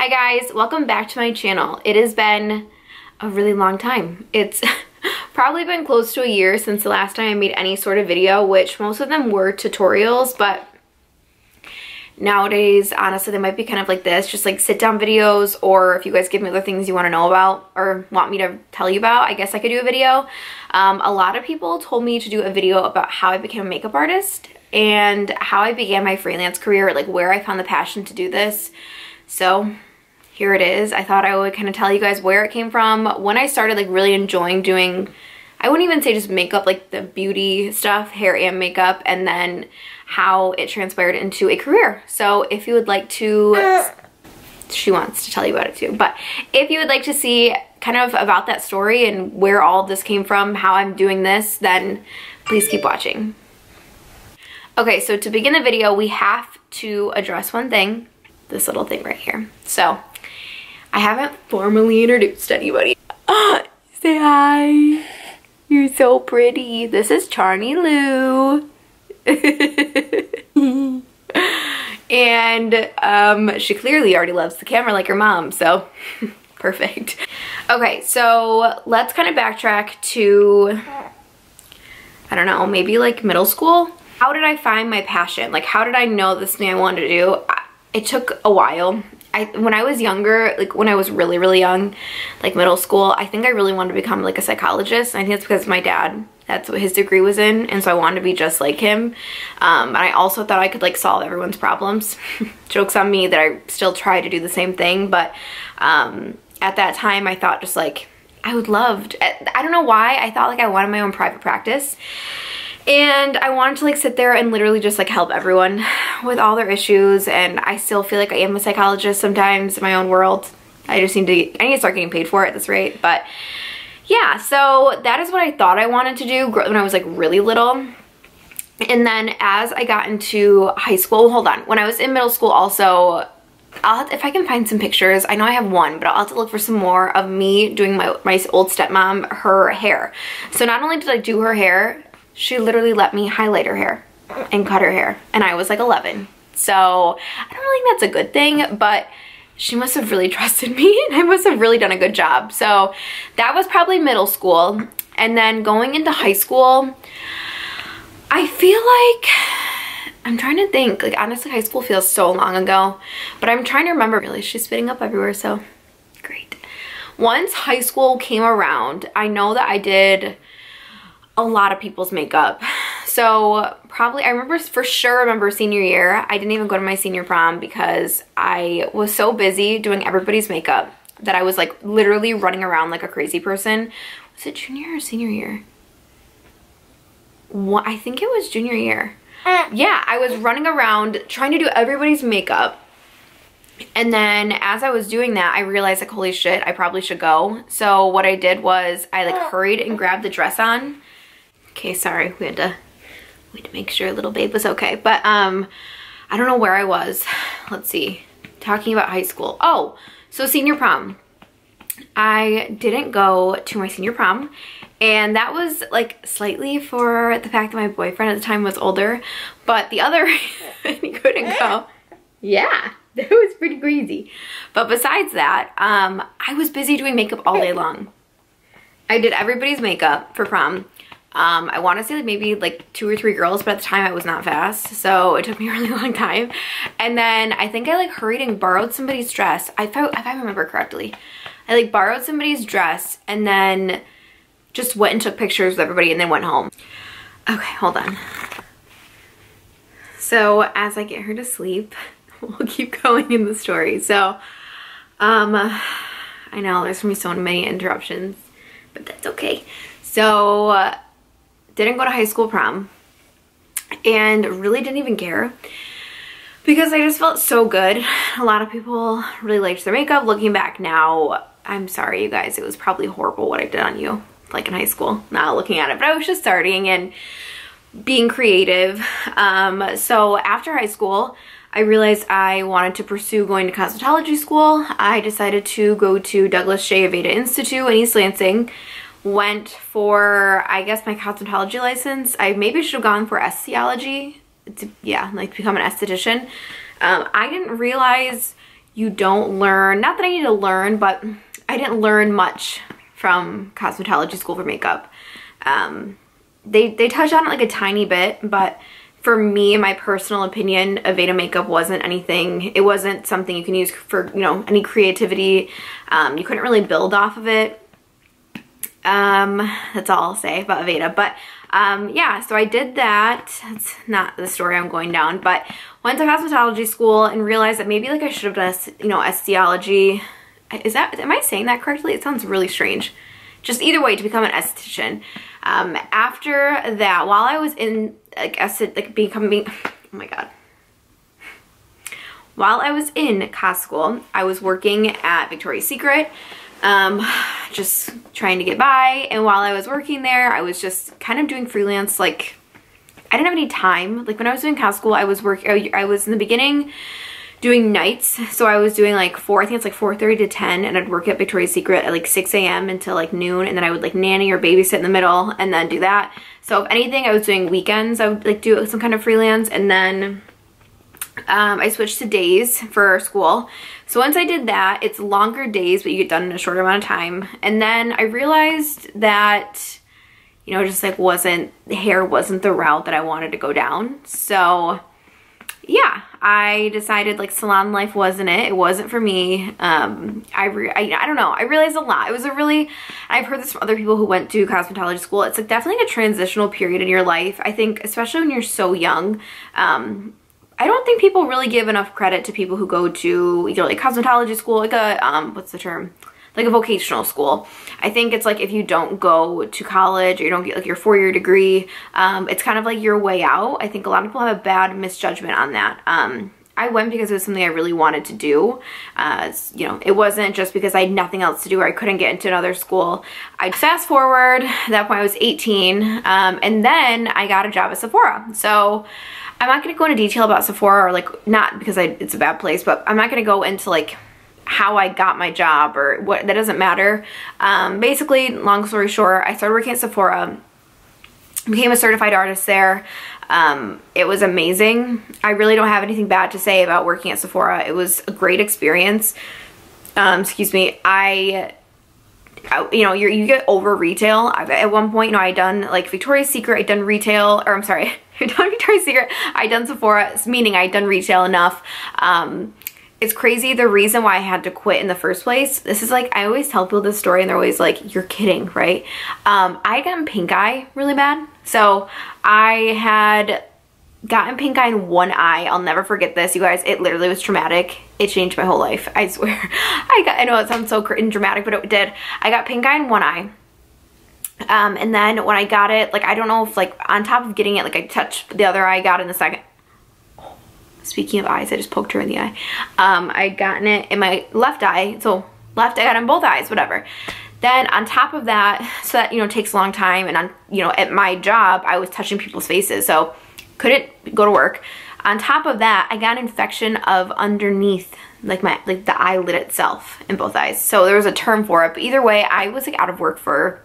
Hi guys, welcome back to my channel. It has been a really long time. It's probably been close to a year since the last time I made any sort of video, which most of them were tutorials, but nowadays, honestly, they might be kind of like this, just like sit down videos, or if you guys give me other things you want to know about or want me to tell you about, I guess I could do a video. Um, a lot of people told me to do a video about how I became a makeup artist and how I began my freelance career, like where I found the passion to do this. So here it is. I thought I would kind of tell you guys where it came from. When I started like really enjoying doing, I wouldn't even say just makeup, like the beauty stuff, hair and makeup, and then how it transpired into a career. So if you would like to, uh. she wants to tell you about it too, but if you would like to see kind of about that story and where all this came from, how I'm doing this, then please keep watching. Okay, so to begin the video, we have to address one thing, this little thing right here. So, I haven't formally introduced anybody. Uh, say hi. You're so pretty. This is Charney Lou. and um, she clearly already loves the camera like her mom, so perfect. Okay, so let's kind of backtrack to, I don't know, maybe like middle school? How did I find my passion? Like how did I know this thing I wanted to do? It took a while. I, when I was younger, like when I was really, really young, like middle school, I think I really wanted to become like a psychologist. I think it's because my dad, that's what his degree was in. And so I wanted to be just like him. Um, and I also thought I could like solve everyone's problems. Joke's on me that I still try to do the same thing. But um, at that time, I thought just like, I would love, to, I don't know why, I thought like I wanted my own private practice. And I wanted to like sit there and literally just like help everyone with all their issues. And I still feel like I am a psychologist sometimes in my own world. I just need to, I need to start getting paid for it at this rate. But yeah, so that is what I thought I wanted to do when I was like really little. And then as I got into high school, hold on, when I was in middle school also, to, if I can find some pictures, I know I have one, but I'll have to look for some more of me doing my, my old stepmom, her hair. So not only did I do her hair, she literally let me highlight her hair and cut her hair. And I was like 11. So I don't really think that's a good thing, but she must have really trusted me and I must have really done a good job. So that was probably middle school. And then going into high school, I feel like, I'm trying to think, like honestly high school feels so long ago, but I'm trying to remember, really she's spitting up everywhere, so great. Once high school came around, I know that I did a lot of people's makeup. So probably, I remember for sure remember senior year, I didn't even go to my senior prom because I was so busy doing everybody's makeup that I was like literally running around like a crazy person. Was it junior or senior year? What, I think it was junior year. Mm. Yeah, I was running around trying to do everybody's makeup. And then as I was doing that, I realized like, holy shit, I probably should go. So what I did was I like oh. hurried and grabbed the dress on Okay, sorry, we had to we had to make sure little babe was okay. But um, I don't know where I was. Let's see, talking about high school. Oh, so senior prom. I didn't go to my senior prom and that was like slightly for the fact that my boyfriend at the time was older, but the other, he couldn't go. Yeah, that was pretty crazy. But besides that, um, I was busy doing makeup all day long. I did everybody's makeup for prom. Um, I want to say like maybe like two or three girls, but at the time I was not fast. So it took me a really long time. And then I think I like hurried and borrowed somebody's dress. I thought, if I remember correctly, I like borrowed somebody's dress and then just went and took pictures with everybody and then went home. Okay, hold on. So as I get her to sleep, we'll keep going in the story. So, um, I know there's gonna be so many interruptions, but that's okay. So, uh, didn't go to high school prom, and really didn't even care because I just felt so good. A lot of people really liked their makeup. Looking back now, I'm sorry you guys, it was probably horrible what I did on you, like in high school, not looking at it, but I was just starting and being creative. Um, so after high school, I realized I wanted to pursue going to cosmetology school. I decided to go to Douglas J. Aveda Institute in East Lansing went for, I guess, my cosmetology license. I maybe should have gone for esthetology to, yeah, like become an esthetician. Um, I didn't realize you don't learn, not that I need to learn, but I didn't learn much from cosmetology school for makeup. Um, they, they touched on it like a tiny bit, but for me, my personal opinion, Aveda makeup wasn't anything, it wasn't something you can use for, you know, any creativity. Um, you couldn't really build off of it. Um, that's all I'll say about Aveda. But um, yeah, so I did that. That's not the story I'm going down, but went to cosmetology school and realized that maybe like I should have done, you know, esthetology. Is that, am I saying that correctly? It sounds really strange. Just either way to become an esthetician. Um, after that, while I was in like estet, like becoming, oh my God. While I was in cos school, I was working at Victoria's Secret um, just trying to get by. And while I was working there, I was just kind of doing freelance, like, I didn't have any time. Like when I was doing cos school, I was working, I was in the beginning doing nights. So I was doing like four, I think it's like 4.30 to 10 and I'd work at Victoria's Secret at like 6 a.m. until like noon. And then I would like nanny or babysit in the middle and then do that. So if anything, I was doing weekends. I would like do some kind of freelance and then um, I switched to days for school. So once I did that, it's longer days, but you get done in a shorter amount of time. And then I realized that, you know, just like wasn't, hair wasn't the route that I wanted to go down. So yeah, I decided like salon life wasn't it. It wasn't for me. Um, I, I, I don't know. I realized a lot. It was a really, I've heard this from other people who went to cosmetology school. It's like definitely a transitional period in your life. I think, especially when you're so young, um, I don't think people really give enough credit to people who go to either like cosmetology school, like a, um, what's the term? Like a vocational school. I think it's like if you don't go to college or you don't get like your four-year degree, um, it's kind of like your way out. I think a lot of people have a bad misjudgment on that. Um, I went because it was something I really wanted to do. Uh, you know, it wasn't just because I had nothing else to do or I couldn't get into another school. I fast forward, at that point I was 18, um, and then I got a job at Sephora. So I'm not going to go into detail about Sephora or like, not because I, it's a bad place, but I'm not going to go into like how I got my job or what, that doesn't matter. Um, basically, long story short, I started working at Sephora, became a certified artist there. Um, it was amazing. I really don't have anything bad to say about working at Sephora. It was a great experience. Um, excuse me. I you know, you you get over retail. I've, at one point, you know, I done like Victoria's Secret, I done retail, or I'm sorry, I done Victoria's Secret, I done Sephora, meaning I done retail enough. Um, it's crazy the reason why I had to quit in the first place. This is like, I always tell people this story and they're always like, you're kidding, right? Um, I got pink eye really bad. So I had gotten pink eye in one eye. I'll never forget this, you guys. It literally was traumatic. It changed my whole life. I swear. I got. I know it sounds so dramatic, but it did. I got pink eye in one eye. Um, and then when I got it, like I don't know if like on top of getting it, like I touched the other eye, I got in the second. Speaking of eyes, I just poked her in the eye. Um, I gotten it in my left eye. So left, I got in both eyes, whatever. Then on top of that, so that, you know, takes a long time. And on, you know, at my job, I was touching people's faces. So couldn't go to work. On top of that, I got an infection of underneath like my like the eyelid itself in both eyes. So there was a term for it, but either way, I was like out of work for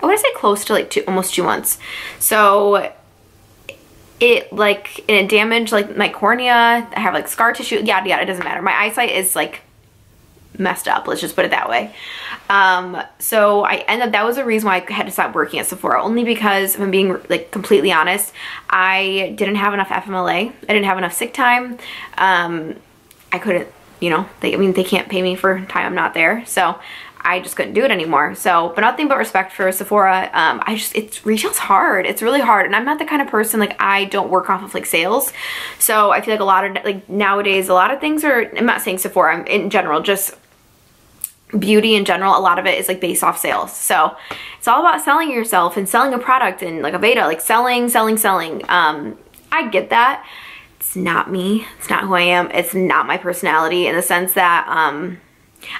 I want to say close to like two almost two months. So it like it damaged like my cornea. I have like scar tissue. Yada yada. It doesn't matter. My eyesight is like messed up. Let's just put it that way. Um, so I ended up, that was the reason why I had to stop working at Sephora, only because if I'm being like completely honest, I didn't have enough FMLA. I didn't have enough sick time. Um, I couldn't, you know, they, I mean, they can't pay me for time I'm not there. So I just couldn't do it anymore. So, but nothing but respect for Sephora. Um, I just, it's, retail's hard. It's really hard. And I'm not the kind of person, like, I don't work off of, like, sales. So I feel like a lot of, like, nowadays, a lot of things are, I'm not saying Sephora, I'm in general, just beauty in general, a lot of it is like based off sales. So it's all about selling yourself and selling a product and like Aveda, like selling, selling, selling. Um, I get that. It's not me. It's not who I am. It's not my personality in the sense that, um,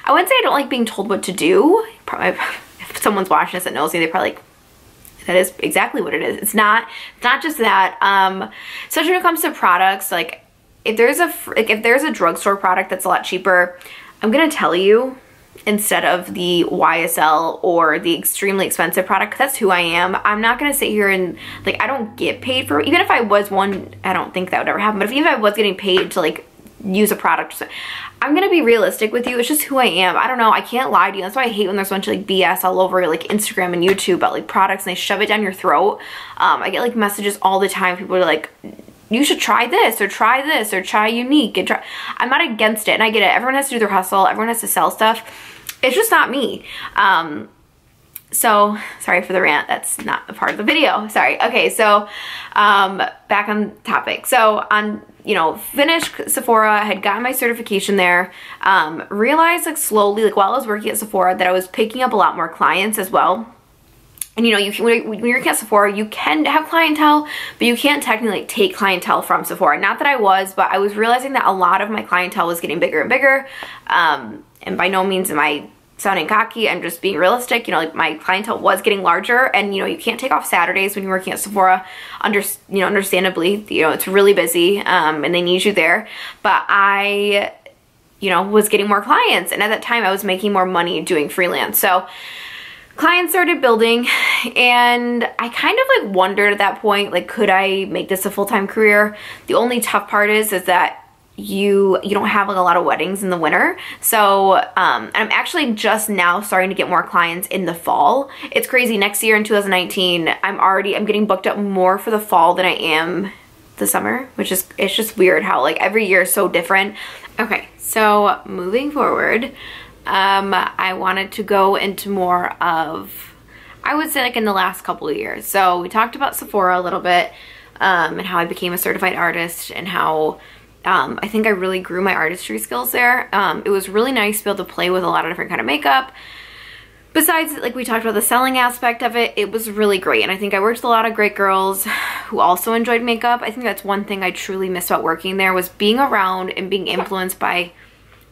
I wouldn't say I don't like being told what to do. Probably, if someone's watching this that knows me, they probably like, that is exactly what it is. It's not, it's not just that. Um, especially when it comes to products, like if there's a, like if there's a drugstore product that's a lot cheaper, I'm gonna tell you instead of the YSL or the extremely expensive product that's who I am. I'm not gonna sit here and like I don't get paid for even if I was one I don't think that would ever happen but if even if I was getting paid to like use a product. I'm gonna be realistic with you. It's just who I am. I don't know. I can't lie to you. That's why I hate when there's a bunch of like BS all over like Instagram and YouTube about like products and they shove it down your throat. Um, I get like messages all the time. People are like, you should try this or try this or try Younique and try. I'm not against it and I get it. Everyone has to do their hustle. Everyone has to sell stuff. It's just not me. Um, so sorry for the rant that's not a part of the video sorry okay so um back on topic so on you know finished sephora I had gotten my certification there um realized like slowly like while i was working at sephora that i was picking up a lot more clients as well and you know, you can, when you're at Sephora, you can have clientele, but you can't technically like, take clientele from Sephora. Not that I was, but I was realizing that a lot of my clientele was getting bigger and bigger. Um, and by no means am I sounding cocky. I'm just being realistic. You know, like my clientele was getting larger and you know, you can't take off Saturdays when you're working at Sephora. Under, you know, understandably, you know, it's really busy um, and they need you there. But I, you know, was getting more clients. And at that time I was making more money doing freelance. So clients started building and I kind of like wondered at that point, like, could I make this a full-time career? The only tough part is, is that you you don't have like a lot of weddings in the winter. So um i'm actually just now starting to get more clients in the fall. It's crazy. Next year in 2019 i'm already i'm getting booked up more for the fall than i am the summer which is it's just weird how like every year is so different. Okay so moving forward um i wanted to go into more of i would say like in the last couple of years. So we talked about sephora a little bit um and how i became a certified artist and how um, I think I really grew my artistry skills there. Um, it was really nice to be able to play with a lot of different kind of makeup. Besides, like we talked about the selling aspect of it, it was really great. And I think I worked with a lot of great girls who also enjoyed makeup. I think that's one thing I truly missed about working there was being around and being influenced by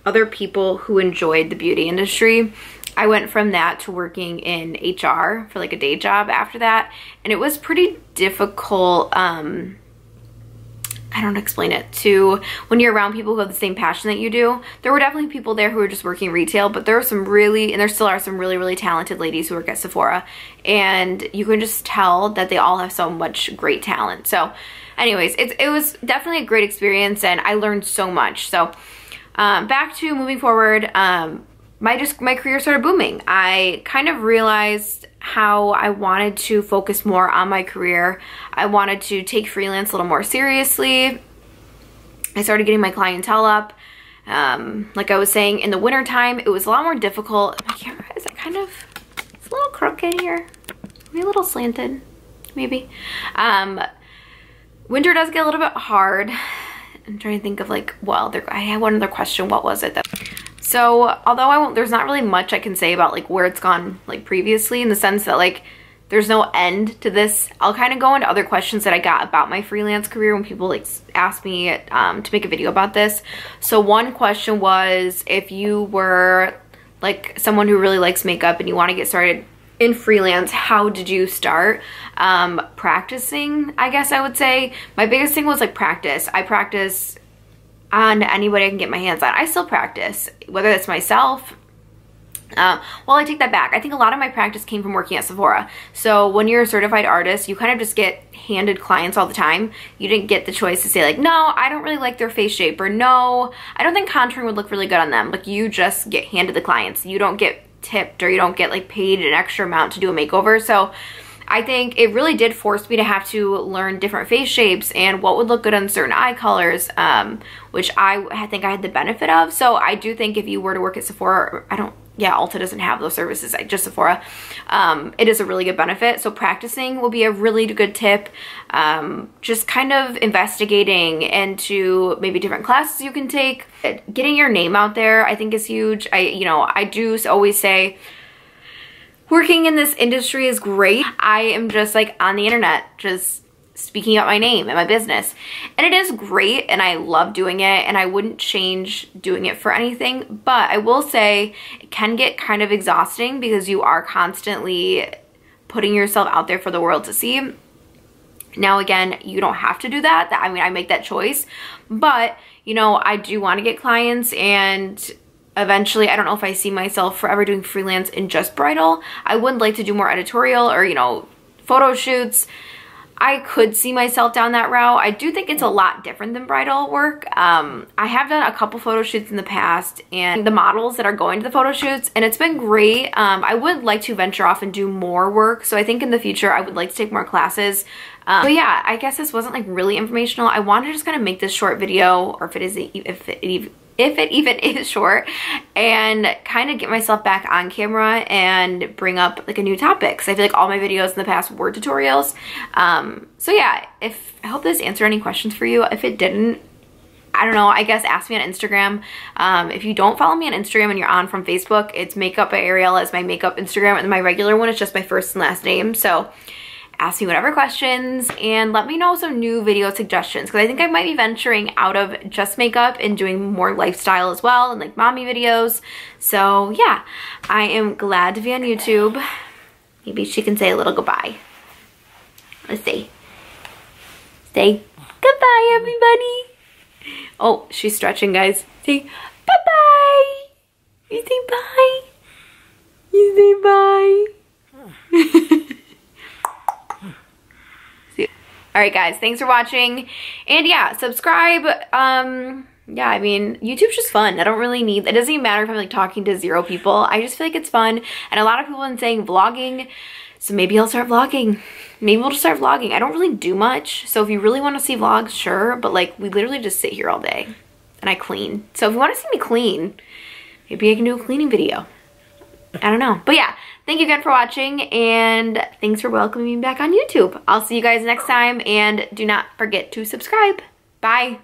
other people who enjoyed the beauty industry. I went from that to working in HR for like a day job after that. And it was pretty difficult um, I don't explain it, to when you're around people who have the same passion that you do. There were definitely people there who were just working retail, but there are some really, and there still are some really, really talented ladies who work at Sephora. And you can just tell that they all have so much great talent. So anyways, it, it was definitely a great experience and I learned so much. So um, back to moving forward, um, my just my career started booming. I kind of realized how I wanted to focus more on my career. I wanted to take freelance a little more seriously. I started getting my clientele up. Um, like I was saying, in the wintertime, it was a lot more difficult. My camera is kind of, it's a little crooked here. Maybe a little slanted, maybe. Um, winter does get a little bit hard. I'm trying to think of like, well, there, I had one other question. What was it that so although I won't, there's not really much I can say about like where it's gone like previously in the sense that like there's no end to this. I'll kind of go into other questions that I got about my freelance career when people like asked me um, to make a video about this. So one question was if you were like someone who really likes makeup and you want to get started in freelance, how did you start? Um, practicing, I guess I would say. My biggest thing was like practice. I practice on anybody I can get my hands on. I still practice, whether it's myself. Uh, well, I take that back. I think a lot of my practice came from working at Sephora. So when you're a certified artist, you kind of just get handed clients all the time. You didn't get the choice to say like, no, I don't really like their face shape or no, I don't think contouring would look really good on them. Like you just get handed the clients. You don't get tipped or you don't get like paid an extra amount to do a makeover. So I think it really did force me to have to learn different face shapes and what would look good on certain eye colors, um, which I think I had the benefit of. So I do think if you were to work at Sephora, I don't, yeah, Ulta doesn't have those services, just Sephora. Um, it is a really good benefit. So practicing will be a really good tip. Um, just kind of investigating into maybe different classes you can take. Getting your name out there, I think is huge. I, you know, I do always say, working in this industry is great. I am just like on the internet, just speaking out my name and my business. And it is great and I love doing it and I wouldn't change doing it for anything. But I will say it can get kind of exhausting because you are constantly putting yourself out there for the world to see. Now again, you don't have to do that. I mean, I make that choice. But, you know, I do want to get clients and eventually i don't know if i see myself forever doing freelance in just bridal i would like to do more editorial or you know photo shoots I could see myself down that route. I do think it's a lot different than bridal work. Um, I have done a couple photo shoots in the past and the models that are going to the photo shoots and it's been great. Um, I would like to venture off and do more work. So I think in the future I would like to take more classes. Um, but yeah, I guess this wasn't like really informational. I wanted to just kind of make this short video or if it is, if it if it even is short and kind of get myself back on camera and bring up like a new topic because I feel like all my videos in the past were tutorials um, so yeah if I hope this answered any questions for you if it didn't I don't know, I guess ask me on Instagram. Um, if you don't follow me on Instagram and you're on from Facebook, it's Makeup by Ariella as my makeup Instagram and my regular one is just my first and last name. So ask me whatever questions and let me know some new video suggestions because I think I might be venturing out of just makeup and doing more lifestyle as well and like mommy videos. So yeah, I am glad to be on YouTube. Maybe she can say a little goodbye. Let's see. Say goodbye, everybody. Oh, she's stretching, guys. Say bye-bye. You say bye. You say bye. all right guys thanks for watching. And yeah subscribe um yeah i mean youtube's just fun. I don't really need it doesn't even matter if i'm like talking to zero people. I just feel like it's fun. And a lot of people have been saying vlogging so maybe i'll start vlogging. Maybe we'll just start vlogging. I don't really do much. So if you really want to see vlogs sure but like we literally just sit here all day and i clean. So if you want to see me clean maybe i can do a cleaning video. I don't know. But yeah Thank you again for watching and thanks for welcoming me back on YouTube. I'll see you guys next time and do not forget to subscribe. Bye.